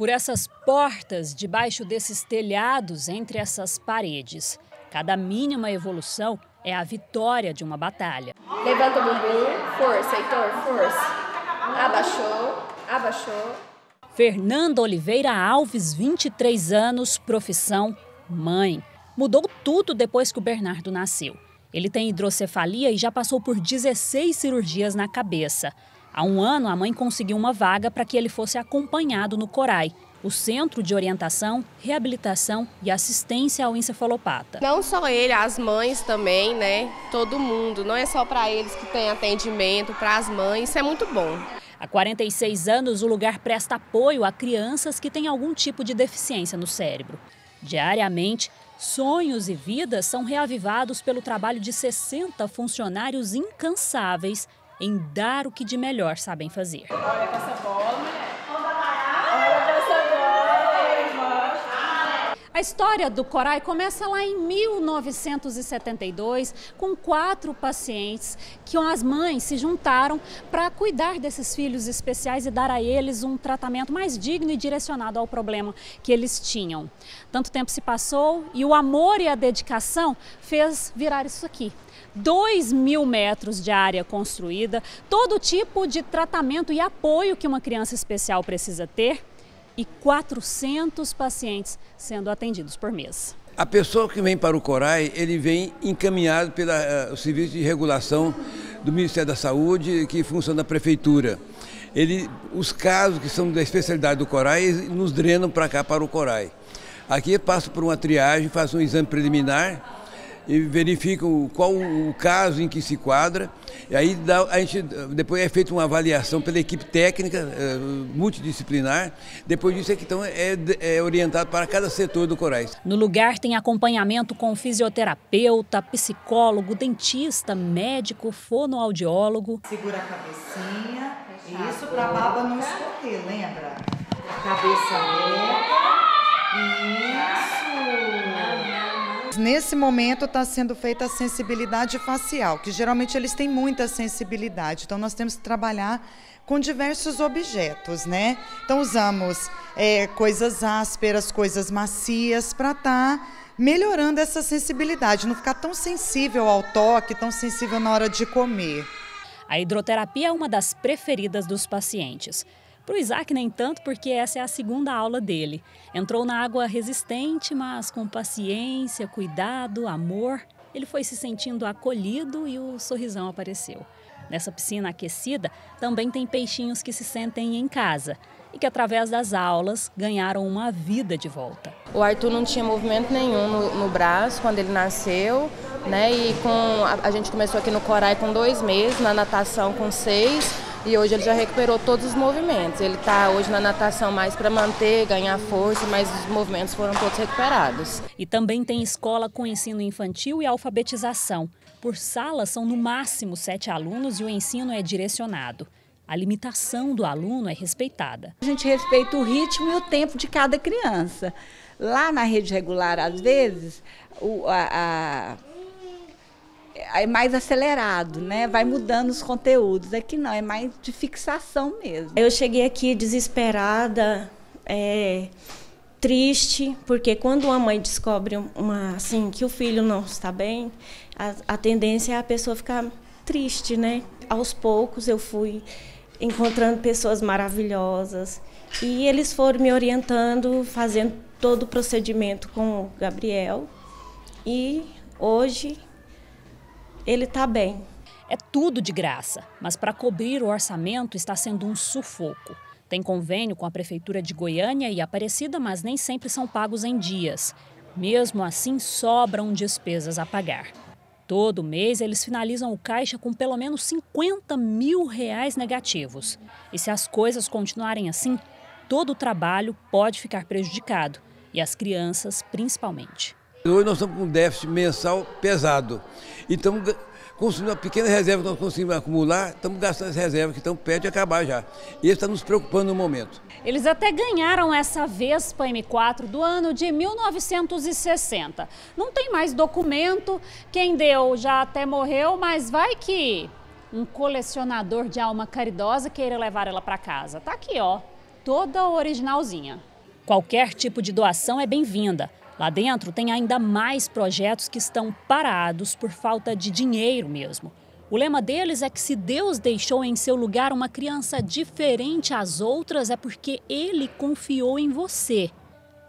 por essas portas, debaixo desses telhados, entre essas paredes. Cada mínima evolução é a vitória de uma batalha. Levanta o bumbum, força, Heitor, força. Abaixou, abaixou. Fernanda Oliveira Alves, 23 anos, profissão mãe. Mudou tudo depois que o Bernardo nasceu. Ele tem hidrocefalia e já passou por 16 cirurgias na cabeça. Há um ano, a mãe conseguiu uma vaga para que ele fosse acompanhado no CORAI, o Centro de Orientação, Reabilitação e Assistência ao Encefalopata. Não só ele, as mães também, né? Todo mundo. Não é só para eles que tem atendimento, para as mães. Isso é muito bom. Há 46 anos, o lugar presta apoio a crianças que têm algum tipo de deficiência no cérebro. Diariamente, sonhos e vidas são reavivados pelo trabalho de 60 funcionários incansáveis em dar o que de melhor sabem fazer. Olha essa bola, mulher. A história do Corai começa lá em 1972, com quatro pacientes que as mães se juntaram para cuidar desses filhos especiais e dar a eles um tratamento mais digno e direcionado ao problema que eles tinham. Tanto tempo se passou e o amor e a dedicação fez virar isso aqui. 2 mil metros de área construída, todo tipo de tratamento e apoio que uma criança especial precisa ter e 400 pacientes sendo atendidos por mês. A pessoa que vem para o CORAI, ele vem encaminhado pelo uh, serviço de regulação do Ministério da Saúde, que funciona na Prefeitura. Ele, os casos que são da especialidade do CORAI, nos drenam para cá, para o CORAI. Aqui passa por uma triagem, faz um exame preliminar, e verificam qual o caso em que se quadra. E aí dá, a gente, depois é feita uma avaliação pela equipe técnica é, multidisciplinar. Depois disso é que então é, é orientado para cada setor do Corais. No lugar tem acompanhamento com fisioterapeuta, psicólogo, dentista, médico, fonoaudiólogo. Segura a cabecinha, isso para a baba não escorrer, lembra? A cabeça reta, Nesse momento está sendo feita a sensibilidade facial, que geralmente eles têm muita sensibilidade, então nós temos que trabalhar com diversos objetos, né? Então usamos é, coisas ásperas, coisas macias para estar tá melhorando essa sensibilidade, não ficar tão sensível ao toque, tão sensível na hora de comer. A hidroterapia é uma das preferidas dos pacientes. Para o Isaac, nem tanto, porque essa é a segunda aula dele. Entrou na água resistente, mas com paciência, cuidado, amor. Ele foi se sentindo acolhido e o sorrisão apareceu. Nessa piscina aquecida também tem peixinhos que se sentem em casa e que, através das aulas, ganharam uma vida de volta. O Arthur não tinha movimento nenhum no, no braço quando ele nasceu, né? E com a, a gente começou aqui no Corai com dois meses, na natação com seis e hoje ele já recuperou todos os movimentos. Ele está hoje na natação mais para manter, ganhar força, mas os movimentos foram todos recuperados. E também tem escola com ensino infantil e alfabetização. Por sala são no máximo sete alunos e o ensino é direcionado. A limitação do aluno é respeitada. A gente respeita o ritmo e o tempo de cada criança. Lá na rede regular, às vezes, o, a, a é mais acelerado, né? Vai mudando os conteúdos. Aqui não, é mais de fixação mesmo. Eu cheguei aqui desesperada, é, triste, porque quando uma mãe descobre uma, assim, que o filho não está bem, a, a tendência é a pessoa ficar triste, né? Aos poucos eu fui encontrando pessoas maravilhosas e eles foram me orientando, fazendo todo o procedimento com o Gabriel. E hoje ele está bem. É tudo de graça, mas para cobrir o orçamento está sendo um sufoco. Tem convênio com a Prefeitura de Goiânia e Aparecida, mas nem sempre são pagos em dias. Mesmo assim, sobram despesas a pagar. Todo mês eles finalizam o caixa com pelo menos 50 mil reais negativos. E se as coisas continuarem assim, todo o trabalho pode ficar prejudicado. E as crianças, principalmente. Hoje nós estamos com um déficit mensal pesado. Então, consumindo a pequena reserva que nós conseguimos acumular, estamos gastando as reservas que estão perto de acabar já. E isso está nos preocupando no momento. Eles até ganharam essa Vespa M4 do ano de 1960. Não tem mais documento, quem deu já até morreu, mas vai que um colecionador de alma caridosa queira levar ela para casa. Tá aqui, ó, toda originalzinha. Qualquer tipo de doação é bem-vinda. Lá dentro tem ainda mais projetos que estão parados por falta de dinheiro mesmo. O lema deles é que se Deus deixou em seu lugar uma criança diferente às outras, é porque Ele confiou em você.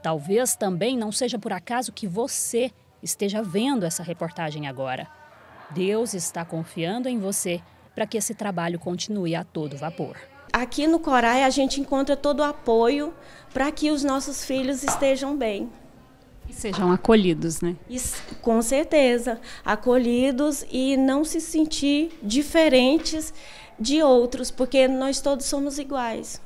Talvez também não seja por acaso que você esteja vendo essa reportagem agora. Deus está confiando em você para que esse trabalho continue a todo vapor. Aqui no Corai a gente encontra todo o apoio para que os nossos filhos estejam bem. E sejam acolhidos, né? Com certeza, acolhidos e não se sentir diferentes de outros, porque nós todos somos iguais.